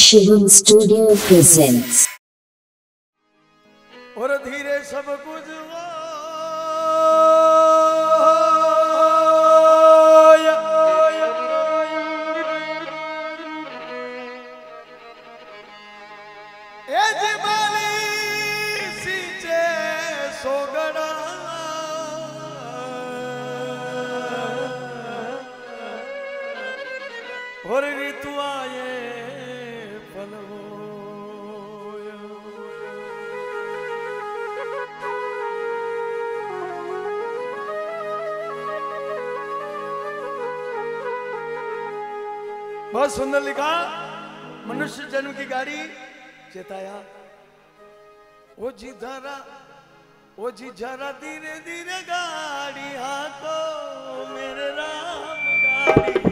Shivam studio presents और धीरे सब कुछ ए जी बहुत सुंदर लिखा। मनुष्य जन्म की गाड़ी चेताया। वो जी धरा वो जी जरा धीरे धीरे गाड़ी हाको मेरे राम गाड़ी।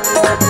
Thank